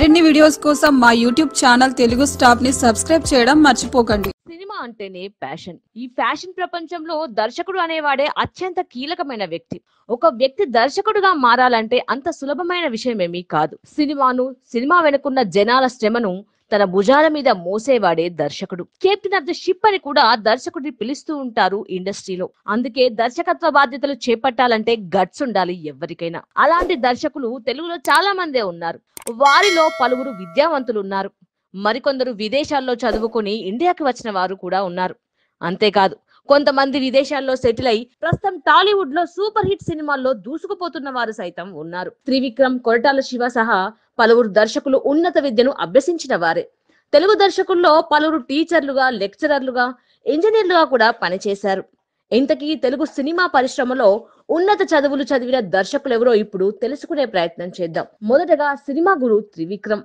మరిన్ని వీడియోస్ కోసం మా యూట్యూబ్ ఛానల్ తెలుగు స్టాప్ని సబ్స్క్రైబ్ చేయడం మర్చిపోకండి. సినిమా అంటేనే ఫ్యాషన్ ఈ ఫ్యాషన్ ప్రపంచంలో దర్శకుడు అనేవాడే అత్యంత కీలకమైన వ్యక్తి. ఒక వ్యక్తి దర్శకుడుగా మారాలంటే అంత సులభమైన విషయమేమీ కాదు. సినిమాను సినిమా వెనుకున్న జనాల శ్రమను తన భుజాల మీద మోసేవాడే దర్శకుడు. కెప్టెన్ ఆఫ్ ద షిప్ అని కూడా దర్శకుడిని పిలుస్తూ ఉంటారు ఇండస్ట్రీలో. అందుకే దర్శకత్వ బాధ్యతలు చేపట్టాలంటే గట్స్ ఉండాలి ఎవరికైనా అలాంటి దర్శకులు తెలుగులో చాలా మందే ఉన్నారు. వారిలో పలువురు విద్యావంతులు ఉన్నారు మరికొందరు విదేశాల్లో చదువుకొని ఇండియాకి వచ్చిన వారు కూడా ఉన్నారు. అంతేకాదు కొంతమంది విదేశాల్లో సెటిల్ అయి ప్రస్తుతం టాలీవుడ్లో సూపర్ హిట్ సినిమాల్లో దూసుకుపోతున్న వారు సైతం ఉన్నారు. త్రివిక్రమ్ కొరటాల శివ సహా పలువురు దర్శకులు ఉన్నత విద్యను అభ్యసించిన వారే. తెలుగు దర్శకుల్లో పలువురు టీచర్లుగా లెక్చరర్లుగా ఇంజనీర్లుగా కూడా పనిచేశారు. ఇంతకీ తెలుగు సినిమా పరిశ్రమలో ఉన్నత చదువులు చదివిన దర్శకులెవరో ఇప్పుడు తెలుసుకునే ప్రయత్నం చేద్దాం. మొదటగా సినిమా గురు త్రివిక్రమ్.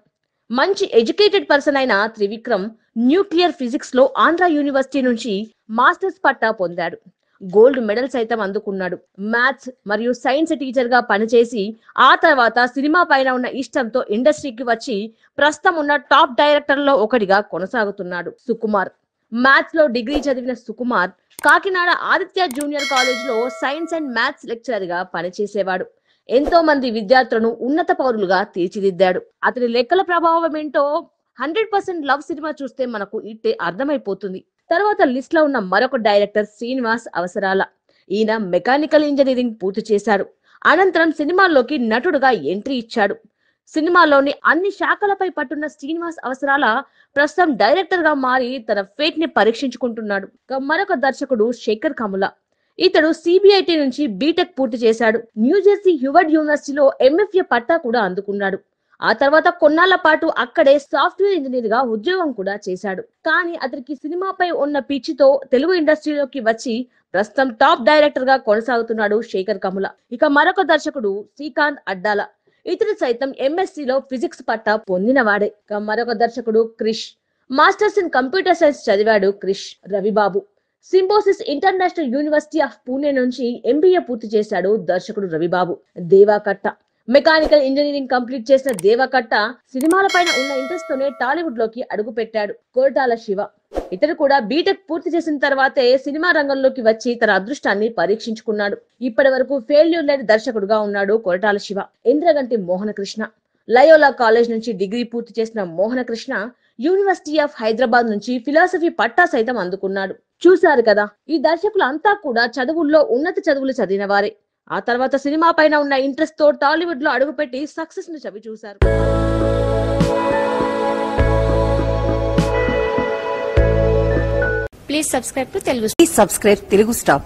మంచి ఎడ్యుకేటెడ్ పర్సన్ అయిన త్రివిక్రమ్ న్యూక్లియర్ ఫిజిక్స్లో ఆంధ్ర యూనివర్సిటీ నుంచి మాస్టర్స్ పట్టా పొందాడు. గోల్డ్ మెడల్ సైతం అందుకున్నాడు. మ్యాథ్స్ మరియు సైన్స్ టీచర్గా పనిచేసి ఆ తర్వాత సినిమా పైన ఉన్న ఇష్టంతో ఇండస్ట్రీకి వచ్చి ప్రస్తుతం ఉన్న టాప్ డైరెక్టర్లో ఒకటిగా కొనసాగుతున్నాడు సుకుమార్. మ్యాథ్స్లో డిగ్రీ చదివిన సుకుమార్ కాకినాడ ఆదిత్య జూనియర్ కాలేజ్లో సైన్స్ అండ్ మ్యాథ్స్ లెక్చరర్గా పనిచేసేవాడు. ఎంతో మంది విద్యార్థులను ఉన్నత పౌరులుగా తీర్చిదిద్దాడు. అతని లెక్కల ప్రభావం ఏంటో హండ్రెడ్ పర్సెంట్ లవ్ సినిమా చూస్తే మనకు ఇట్టే అర్థమైపోతుంది. తర్వాత లిస్ట్లో ఉన్న మరొక డైరెక్టర్ శ్రీనివాస్ అవసరాల. ఈయన మెకానికల్ ఇంజనీరింగ్ పూర్తి చేశాడు. అనంతరం సినిమాల్లోకి నటుడుగా ఎంట్రీ ఇచ్చాడు. సినిమాలోని అన్ని శాఖలపై పట్టున్న శ్రీనివాస్ అవసరాల ప్రస్తుతం డైరెక్టర్గా మారి తన ఫేట్ని పరీక్షించుకుంటున్నాడు. మరొక దర్శకుడు శేఖర్ కముల. ఇతడు సిబిఐటి నుంచి బీటెక్ పూర్తి చేశాడు. న్యూజెర్సీ హ్యూవర్డ్ యూనివర్సిటీలో ఎంఎఫ్ఏ పట్టా కూడా అందుకున్నాడు. ఆ తర్వాత కొన్నాళ్ళ పాటు అక్కడే సాఫ్ట్వేర్ ఇంజనీర్గా ఉద్యోగం కూడా చేశాడు. కానీ అతనికి సినిమాపై ఉన్న పిచ్చితో తెలుగు ఇండస్ట్రీలోకి వచ్చి ప్రస్తుతం టాప్ డైరెక్టర్గా కొనసాగుతున్నాడు శేఖర్ కముల. ఇక మరొక దర్శకుడు శ్రీకాంత్ అడ్డాల. ఇతడు సైతం ఎంఎస్సి లో ఫిజిక్స్ పట్టా పొందినవాడే. ఇక మరొక దర్శకుడు Krish. Masters in computer science చదివాడు Krish Ravibabu. Symbiosis international university of Pune నుంచి ఎంబీఏ పూర్తి చేశాడు దర్శకుడు Ravibabu. Devakatta. Mechanical engineering complete చేసిన దేవకట్ట సినిమాలపైన ఉన్న ఇంట్రెస్ట్ తోనే టాలీవుడ్లోకి అడుగు పెట్టాడు కోరటాల శివ. ఇతడు కూడా బీటెక్ పూర్తి చేసిన తర్వాతే సినిమా రంగంలోకి వచ్చి తన అదృష్టాన్ని పరీక్షించుకున్నాడు. ఇప్పటి వరకు ఫెయిల్యూర్ లేని దర్శకుడుగా ఉన్నాడు కొరటాల శివ. ఇంద్రగంటి మోహనకృష్ణ. లయోలా కాలేజ్ నుంచి డిగ్రీ పూర్తి చేసిన మోహనకృష్ణ యూనివర్సిటీ ఆఫ్ హైదరాబాద్ నుంచి ఫిలాసఫీ పట్టా సైతం అందుకున్నాడు. చూశారు కదా ఈ దర్శకులు అంతా కూడా చదువుల్లో ఉన్నత చదువులు చదివిన వారే. ఆ తర్వాత సినిమా పైన ఉన్న ఇంట్రెస్ట్తో టాలీవుడ్లో అడుగుపెట్టి సక్సెస్ను చవి చూశారు please subscribe to Telugu Please subscribe Telugu Star.